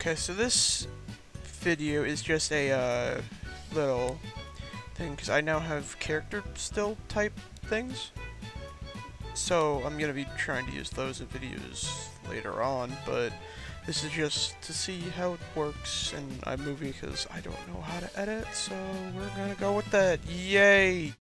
Okay, so this video is just a uh, little thing because I now have character still type things. So I'm gonna be trying to use those in videos later on, but this is just to see how it works in iMovie because I don't know how to edit, so we're gonna go with that. Yay!